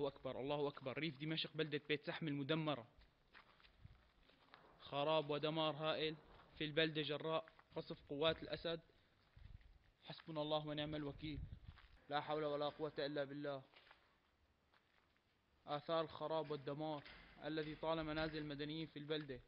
الله أكبر الله أكبر. ريف دمشق بلدة بيت سحم المدمرة. خراب ودمار هائل في البلدة جراء قصف قوات الأسد. حسبنا الله ونعم الوكيل. لا حول ولا قوة إلا بالله. آثار الخراب والدمار الذي طال منازل المدنيين في البلدة.